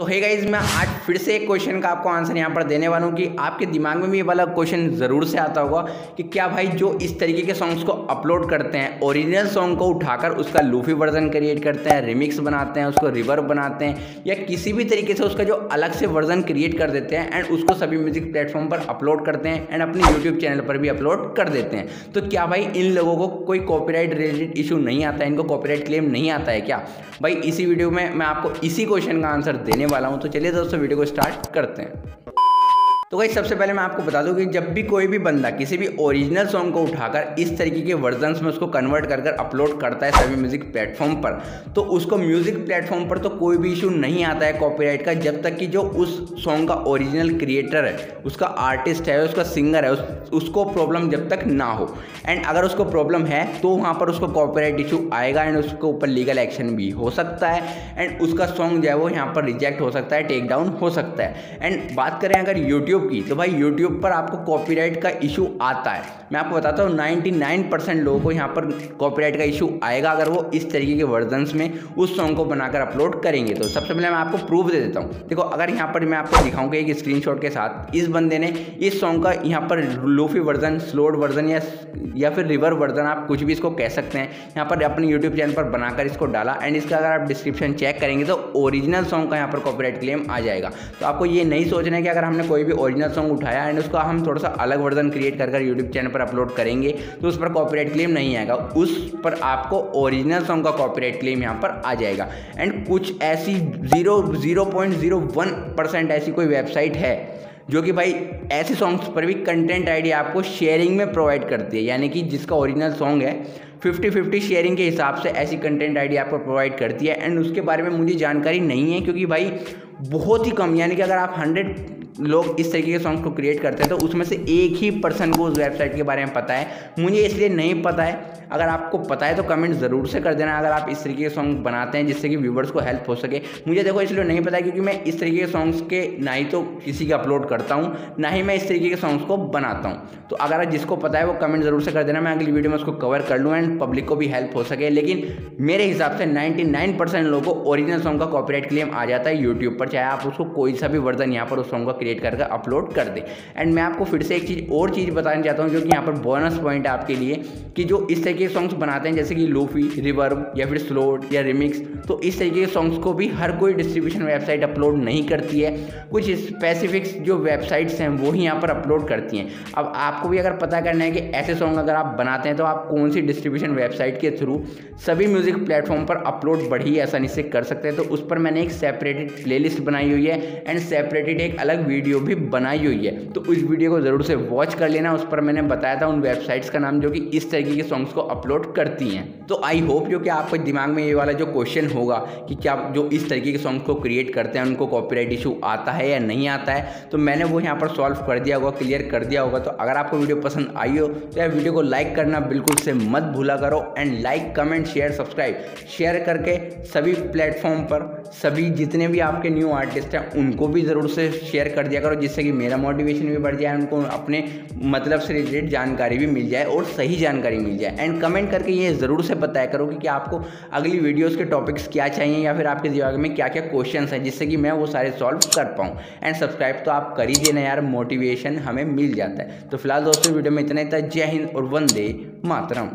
तो है गाइज़ मैं आज फिर से एक क्वेश्चन का आपको आंसर यहाँ पर देने वाला हूँ कि आपके दिमाग में भी ये वाला क्वेश्चन ज़रूर से आता होगा कि क्या भाई जो इस तरीके के सॉन्ग्स को अपलोड करते हैं ओरिजिनल सॉन्ग को उठाकर उसका लूफी वर्जन क्रिएट करते हैं रिमिक्स बनाते हैं, उसको रिवर्व बनाते हैं, या किसी भी तरीके से उसका जो अलग से वर्जन क्रिएट कर देते हैं एंड उसको सभी म्यूज़िक प्लेटफॉर्म पर अपलोड करते हैं एंड अपने यूट्यूब चैनल पर भी अपलोड कर देते हैं। तो क्या भाई इन लोगों को कोई कॉपीराइट रिलेटेड इशू नहीं आता है? इनको कॉपीराइट क्लेम नहीं आता है क्या? भाई इसी वीडियो में मैं आपको इसी क्वेश्चन का आंसर देने वाला हूँ तो चलिए दोस्तों वीडियो को स्टार्ट करते हैं। तो भाई सबसे पहले मैं आपको बता दूँ कि जब भी कोई भी बंदा किसी भी ओरिजिनल सॉन्ग को उठाकर इस तरीके के वर्जन्स में उसको कन्वर्ट कर कर अपलोड करता है सभी म्यूज़िक प्लेटफॉर्म पर तो उसको म्यूज़िक प्लेटफॉर्म पर तो कोई भी इशू नहीं आता है कॉपीराइट का जब तक कि जो उस सॉन्ग का ओरिजिनल क्रिएटर है उसका आर्टिस्ट है उसका सिंगर है उस, उसको प्रॉब्लम जब तक ना हो। एंड अगर उसको प्रॉब्लम है तो वहाँ पर उसको कॉपीराइट इशू आएगा एंड उसके ऊपर लीगल एक्शन भी हो सकता है। एंड उसका सॉन्ग जो है वो यहाँ पर रिजेक्ट हो सकता है टेक डाउन हो सकता है। एंड बात करें अगर यूट्यूब यूट्यूब की तो भाई यूट्यूब पर आपको कॉपीराइट का इशू आता है। मैं आपको बताता हूँ 99 परसेंट लोगों को यहाँ पर कॉपीराइट का इशू आएगा अगर वो इस तरीके के वर्जन्स में उस सॉन्ग को बनाकर अपलोड करेंगे। तो सबसे पहले मैं आपको प्रूफ दे देता हूँ। देखो, अगर यहाँ पर मैं आपको दिखाऊँगा एक स्क्रीन के साथ, इस बंदे ने इस सॉन्ग का यहाँ पर लोफी वर्जन स्लोड वर्जन या या फिर रिवर वर्जन आप कुछ भी इसको कह सकते हैं। यहाँ पर अपने यूट्यूब चैनल पर बनाकर इसको डाला एंड इसका अगर आप डिस्क्रिप्शन चेक करेंगे तो ओरिजिनल सॉन्ग का यहाँ पर कॉपीराइट क्लेम आ जाएगा। तो आपको ये नहीं सोचना है कि अगर हमने कोई भी ओरिजिनल सॉन्ग उठाया एंड उसका हम थोड़ा सा अलग वर्जन क्रिएट कर कर यूट्यूब चैनल पर अपलोड करेंगे तो उस पर कॉपीराइट क्लेम नहीं आएगा। उस पर आपको ओरिजिनल सॉन्ग का कॉपीराइट क्लेम यहाँ पर आ जाएगा। एंड कुछ ऐसी zero zero point zero one percent ऐसी कोई वेबसाइट है, जो कि भाई ऐसे सॉन्ग्स पर भी कंटेंट आईडी आपको शेयरिंग में प्रोवाइड करती है, यानी कि जिसका ओरिजिनल सॉन्ग है फिफ्टी फिफ्टी शेयरिंग के हिसाब से ऐसी कंटेंट आईडी आपको प्रोवाइड करती है। एंड उसके बारे में मुझे जानकारी नहीं है, क्योंकि भाई बहुत ही कम, यानी कि अगर आप हंड्रेड लोग इस तरीके के सॉन्ग्स को क्रिएट करते हैं तो उसमें से एक ही पर्सन को उस वेबसाइट के बारे में पता है। मुझे इसलिए नहीं पता है। अगर आपको पता है तो कमेंट ज़रूर से कर देना। अगर आप इस तरीके के सॉन्ग बनाते हैं जिससे कि व्यूवर्स को हेल्प हो सके। मुझे देखो इसलिए नहीं पता है क्योंकि मैं इस तरीके के सॉन्ग्स के ना ही तो किसी के अपलोड करता हूँ, ना ही मैं इस तरीके के सॉन्ग्स को बनाता हूँ। तो अगर जिसको पता है वो कमेंट ज़रूर से कर देना। मैं अगली वीडियो में उसको कवर कर लूँ एंड पब्लिक को भी हेल्प हो सके। लेकिन मेरे हिसाब से नाइन्टी नाइन परसेंट लोगों को ओरिजिनल सॉन्ग का कॉपीराइट क्लेम आ जाता है यूट्यूब पर। चाहे आप उसको कोई सा भी वर्जन यहाँ पर उस सॉन्ग को क्रिएट करके अपलोड कर दे। एंड मैं आपको फिर से एक चीज़, और चीज़ बताना चाहता हूँ जो कि यहाँ पर बोनस पॉइंट है आपके लिए कि जो इस तरीके के सॉन्ग्स बनाते हैं, जैसे कि लोफी रिवर्ब या फिर स्लोड या रिमिक्स तो इस तरीके के सॉन्ग्स को भी हर कोई डिस्ट्रीब्यूशन वेबसाइट अपलोड नहीं करती है। कुछ स्पेसिफिक्स जो वेबसाइट्स हैं, वो ही यहाँ पर अपलोड करती हैं। अब आपको भी अगर पता करना है कि ऐसे सॉन्ग अगर आप बनाते हैं तो आप कौन सी डिस्ट्रीब्यूशन वेबसाइट के थ्रू सभी म्यूज़िक प्लेटफॉर्म पर अपलोड बड़ी आसानी से कर सकते हैं। तो उस पर मैंने एक सेपरेटेड प्ले बनाई हुई है एंड सेपरेटेड एक अलग वीडियो भी बनाई हुई है। तो उस वीडियो को ज़रूर से वॉच कर लेना। उस पर मैंने बताया था उन वेबसाइट्स का नाम, जो कि इस तरीके के सॉन्ग्स को अपलोड करती हैं। तो आई होप जो कि आपके दिमाग में ये वाला जो क्वेश्चन होगा, कि क्या जो इस तरीके के सॉन्ग को क्रिएट करते हैं, उनको कॉपीराइट इशू आता है या नहीं आता है तो मैंने वो यहाँ पर सॉल्व कर दिया होगा क्लियर कर दिया होगा। तो अगर आपको वीडियो पसंद आई हो तो यार वीडियो को लाइक करना बिल्कुल से मत भूला करो and like comment share subscribe share करके सभी प्लेटफॉर्म पर सभी जितने भी आपके न्यू आर्टिस्ट हैं, उनको भी ज़रूर से शेयर कर दिया करो, जिससे कि मेरा मोटिवेशन भी बढ़ जाए, उनको अपने मतलब से रिलेटेड जानकारी भी मिल जाए और सही जानकारी मिल जाए। एंड कमेंट करके ये ज़रूर से बताया करो कि आपको अगली वीडियोज़ के टॉपिक्स क्या चाहिए या फिर आपके दिमाग में क्या क्या क्वेश्चन हैं, जिससे कि मैं वो सारे सॉल्व कर पाऊँ। एंड सब्सक्राइब तो आप कर ही देना यार मोटिवेशन हमें मिल जाता है। तो फ़िलहाल दोस्तों वीडियो में इतना ही था। जय हिंद और वंदे मातरम।